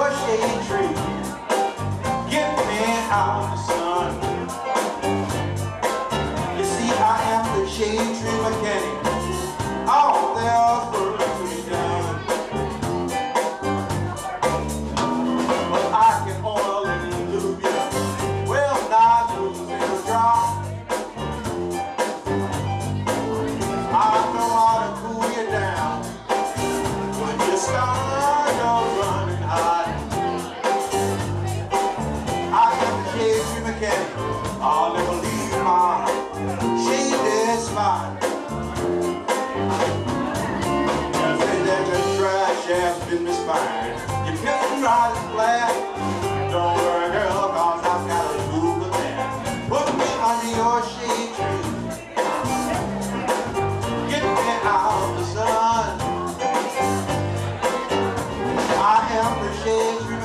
Your shade tree. Get me out the sun. You see, I am the shade tree mechanic. All there's work to be done. But I can oil and lube alluvium. Well, not lose and drop. I know how to cool you down. When you stop. again. I'll never leave my shady spot. Just in that trash ass business mind. You're feeling right and flat. Don't worry, girl, cause I've got a move with that. Put me under your shade tree. Get me out of the sun. I am the shade tree.